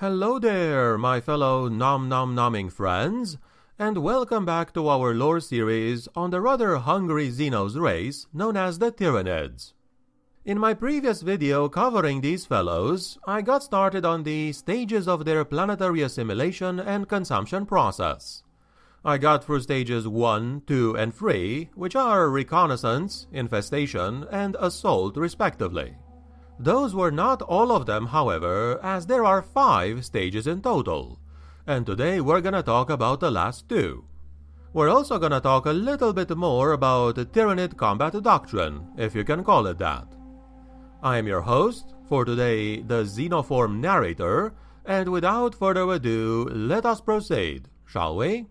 Hello there, my fellow nom nom nomming friends, and welcome back to our lore series on the rather hungry Xenos race known as the Tyranids. In my previous video covering these fellows, I got started on the stages of their planetary assimilation and consumption process. I got through stages 1, 2, and 3, which are reconnaissance, infestation, and assault respectively. Those were not all of them, however, as there are five stages in total, and today we're gonna talk about the last two. We're also gonna talk a little bit more about the Tyranid combat doctrine, if you can call it that. I am your host, for today the Xenoform narrator, and without further ado, let us proceed, shall we?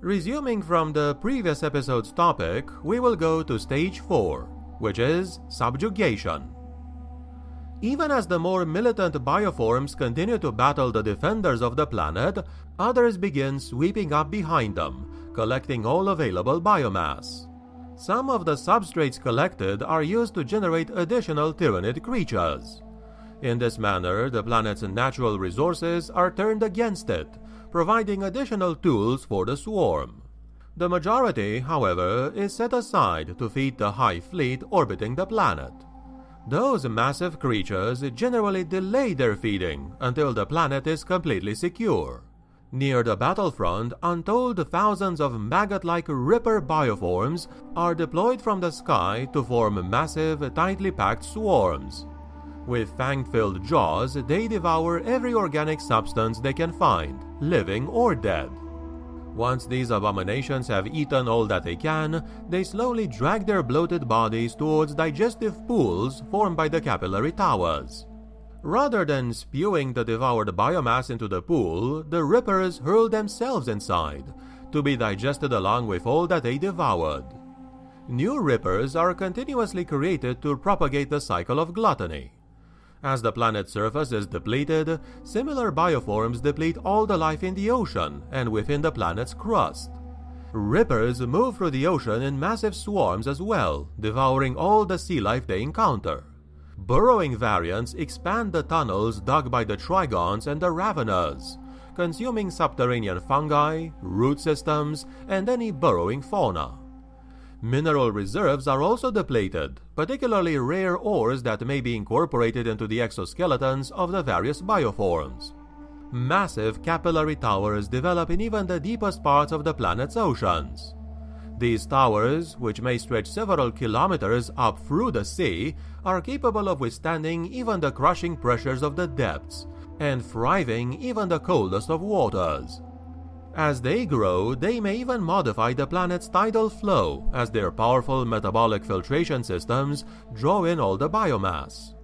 Resuming from the previous episode's topic, we will go to stage 4 which is subjugation. Even as the more militant bioforms continue to battle the defenders of the planet, others begin sweeping up behind them, collecting all available biomass. Some of the substrates collected are used to generate additional tyranid creatures. In this manner, the planet's natural resources are turned against it, providing additional tools for the swarm. The majority, however, is set aside to feed the hive fleet orbiting the planet. Those massive creatures generally delay their feeding until the planet is completely secure. Near the battlefront, untold thousands of maggot-like Ripper bioforms are deployed from the sky to form massive, tightly packed swarms. With fang-filled jaws, they devour every organic substance they can find, living or dead. Once these abominations have eaten all that they can, they slowly drag their bloated bodies towards digestive pools formed by the capillary towers. Rather than spewing the devoured biomass into the pool, the Rippers hurl themselves inside, to be digested along with all that they devoured. New Rippers are continuously created to propagate the cycle of gluttony. As the planet's surface is depleted, similar bioforms deplete all the life in the ocean and within the planet's crust. Rippers move through the ocean in massive swarms as well, devouring all the sea life they encounter. Burrowing variants expand the tunnels dug by the Trygons and the Raveners, consuming subterranean fungi, root systems, and any burrowing fauna. Mineral reserves are also depleted, particularly rare ores that may be incorporated into the exoskeletons of the various bioforms. Massive capillary towers develop in even the deepest parts of the planet's oceans. These towers, which may stretch several kilometers up through the sea, are capable of withstanding even the crushing pressures of the depths and thriving even the coldest of waters. As they grow, they may even modify the planet's tidal flow as their powerful metabolic filtration systems draw in all the biomass.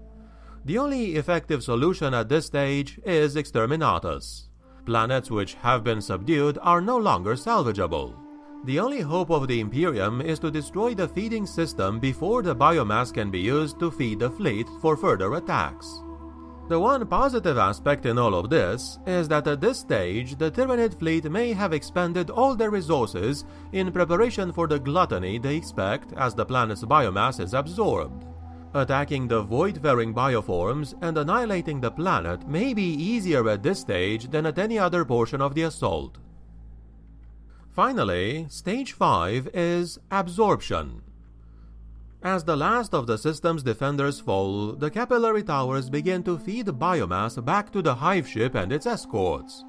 The only effective solution at this stage is exterminatus. Planets which have been subdued are no longer salvageable. The only hope of the Imperium is to destroy the feeding system before the biomass can be used to feed the fleet for further attacks. The one positive aspect in all of this is that at this stage the Tyranid fleet may have expended all their resources in preparation for the gluttony they expect as the planet's biomass is absorbed. Attacking the void-faring bioforms and annihilating the planet may be easier at this stage than at any other portion of the assault. Finally, stage 5 is absorption. As the last of the system's defenders fall, the capillary towers begin to feed biomass back to the hive ship and its escorts.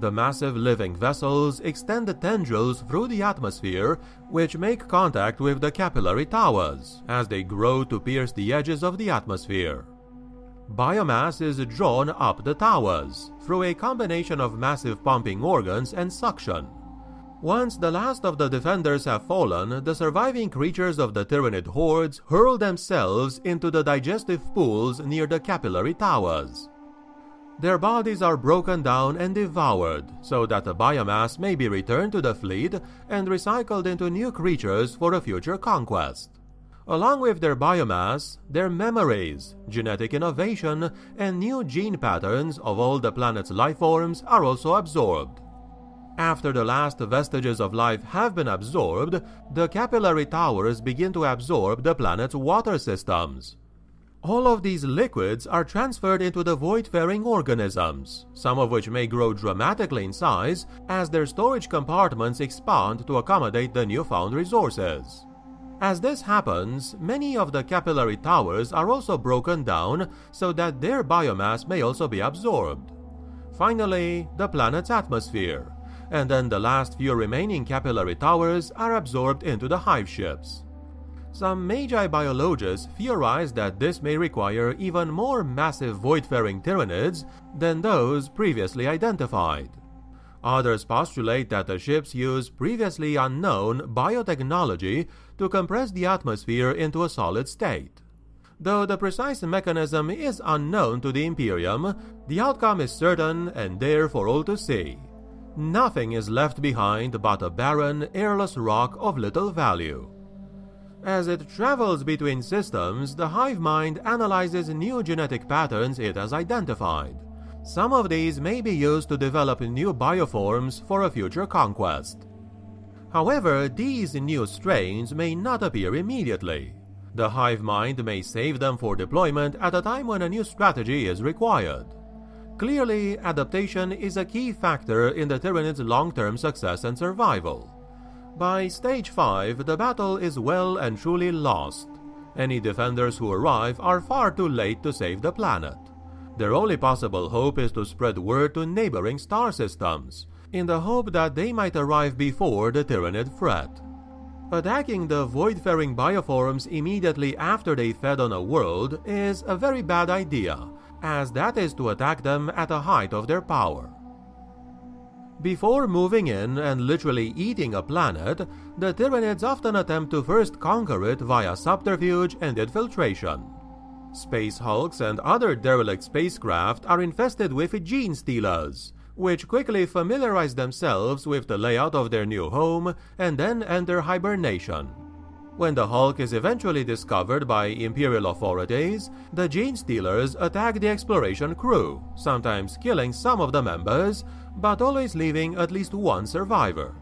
The massive living vessels extend the tendrils through the atmosphere, which make contact with the capillary towers as they grow to pierce the edges of the atmosphere. Biomass is drawn up the towers through a combination of massive pumping organs and suction. Once the last of the defenders have fallen, the surviving creatures of the Tyranid hordes hurl themselves into the digestive pools near the capillary towers. Their bodies are broken down and devoured, so that the biomass may be returned to the fleet and recycled into new creatures for a future conquest. Along with their biomass, their memories, genetic innovation, and new gene patterns of all the planet's life forms are also absorbed. After the last vestiges of life have been absorbed, the capillary towers begin to absorb the planet's water systems. All of these liquids are transferred into the void-faring organisms, some of which may grow dramatically in size as their storage compartments expand to accommodate the newfound resources. As this happens, many of the capillary towers are also broken down so that their biomass may also be absorbed. Finally, the planet's atmosphere, and then the last few remaining capillary towers are absorbed into the hive ships. Some Magi biologists theorize that this may require even more massive void-faring tyranids than those previously identified. Others postulate that the ships use previously unknown biotechnology to compress the atmosphere into a solid state. Though the precise mechanism is unknown to the Imperium, the outcome is certain and there for all to see. Nothing is left behind but a barren, airless rock of little value. As it travels between systems, the hive mind analyzes new genetic patterns it has identified. Some of these may be used to develop new bioforms for a future conquest. However, these new strains may not appear immediately. The hive mind may save them for deployment at a time when a new strategy is required. Clearly, adaptation is a key factor in the Tyranid's long-term success and survival. By stage 5, the battle is well and truly lost. Any defenders who arrive are far too late to save the planet. Their only possible hope is to spread word to neighboring star systems, in the hope that they might arrive before the Tyranid threat. Attacking the void-faring bioforms immediately after they fed on a world is a very bad idea, as that is to attack them at the height of their power. Before moving in and literally eating a planet, the Tyranids often attempt to first conquer it via subterfuge and infiltration. Space hulks and other derelict spacecraft are infested with Genestealers, which quickly familiarize themselves with the layout of their new home and then enter hibernation. When the Hulk is eventually discovered by Imperial authorities, the Genestealers attack the exploration crew, sometimes killing some of the members, but always leaving at least one survivor.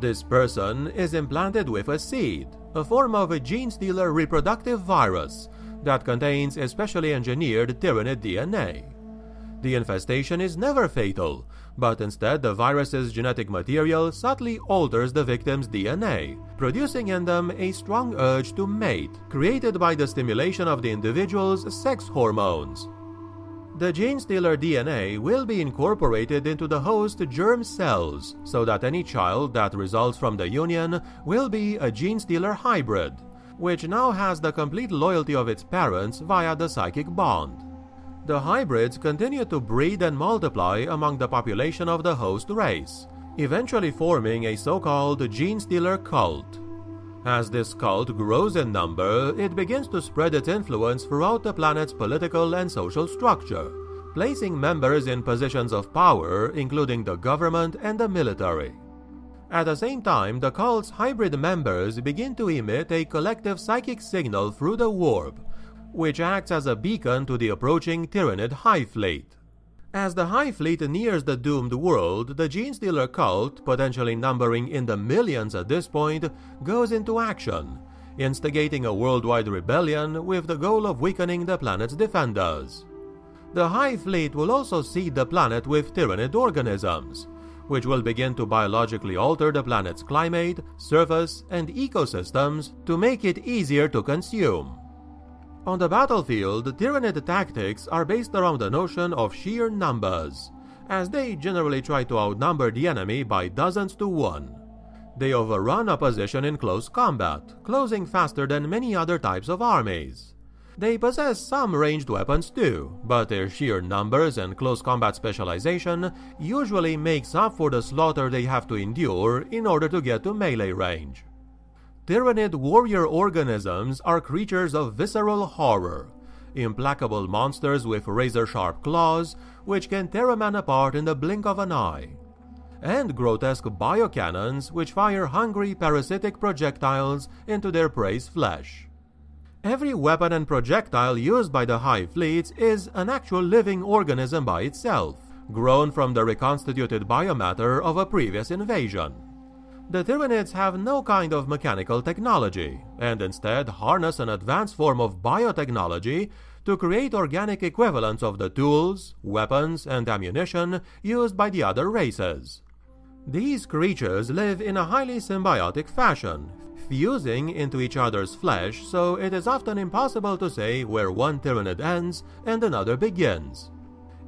This person is implanted with a seed, a form of a Genestealer reproductive virus that contains especially engineered Tyranid DNA. The infestation is never fatal, but instead the virus's genetic material subtly alters the victim's DNA, producing in them a strong urge to mate, created by the stimulation of the individual's sex hormones. The Genestealer DNA will be incorporated into the host germ cells, so that any child that results from the union will be a Genestealer hybrid, which now has the complete loyalty of its parents via the psychic bond. The hybrids continue to breed and multiply among the population of the host race, eventually forming a so-called Genestealer cult. As this cult grows in number, it begins to spread its influence throughout the planet's political and social structure, placing members in positions of power, including the government and the military. At the same time, the cult's hybrid members begin to emit a collective psychic signal through the warp, which acts as a beacon to the approaching Tyranid Hive Fleet. As the Hive Fleet nears the doomed world, the Genestealer cult, potentially numbering in the millions at this point, goes into action, instigating a worldwide rebellion with the goal of weakening the planet's defenders. The Hive Fleet will also seed the planet with Tyranid organisms, which will begin to biologically alter the planet's climate, surface, and ecosystems to make it easier to consume. On the battlefield, Tyranid tactics are based around the notion of sheer numbers, as they generally try to outnumber the enemy by dozens to one. They overrun opposition in close combat, closing faster than many other types of armies. They possess some ranged weapons too, but their sheer numbers and close combat specialization usually makes up for the slaughter they have to endure in order to get to melee range. Tyranid warrior organisms are creatures of visceral horror, implacable monsters with razor-sharp claws which can tear a man apart in the blink of an eye, and grotesque biocannons which fire hungry parasitic projectiles into their prey's flesh. Every weapon and projectile used by the Hive fleets is an actual living organism by itself, grown from the reconstituted biomatter of a previous invasion. The Tyranids have no kind of mechanical technology, and instead harness an advanced form of biotechnology to create organic equivalents of the tools, weapons, and ammunition used by the other races. These creatures live in a highly symbiotic fashion, fusing into each other's flesh, so it is often impossible to say where one Tyranid ends and another begins.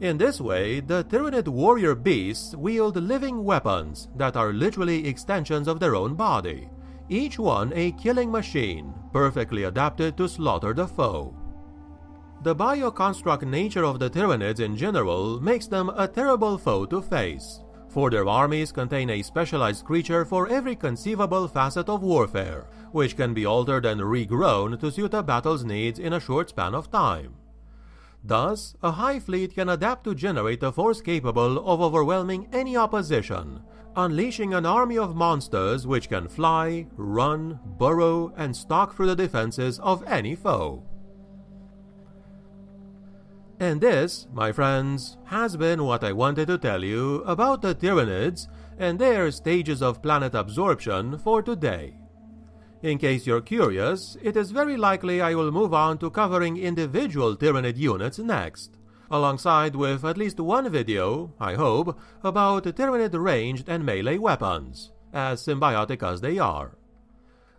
In this way, the Tyranid warrior beasts wield living weapons that are literally extensions of their own body, each one a killing machine, perfectly adapted to slaughter the foe. The bioconstruct nature of the Tyranids in general makes them a terrible foe to face, for their armies contain a specialized creature for every conceivable facet of warfare, which can be altered and regrown to suit a battle's needs in a short span of time. Thus, a hive fleet can adapt to generate a force capable of overwhelming any opposition, unleashing an army of monsters which can fly, run, burrow, and stalk through the defenses of any foe. And this, my friends, has been what I wanted to tell you about the Tyranids and their stages of planet absorption for today. In case you're curious, it is very likely I will move on to covering individual Tyranid units next, alongside with at least one video, I hope, about Tyranid ranged and melee weapons, as symbiotic as they are.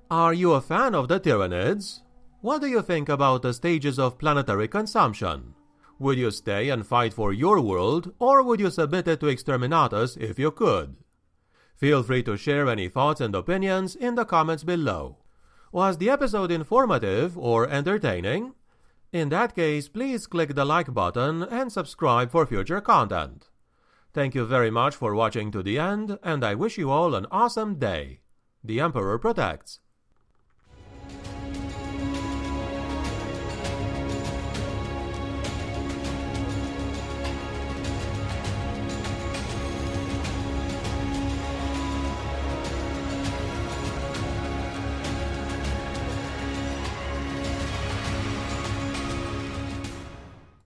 Are you a fan of the Tyranids? What do you think about the stages of planetary consumption? Would you stay and fight for your world, or would you submit it to Exterminatus if you could? Feel free to share any thoughts and opinions in the comments below. Was the episode informative or entertaining? In that case, please click the like button and subscribe for future content. Thank you very much for watching to the end, and I wish you all an awesome day. The Emperor protects.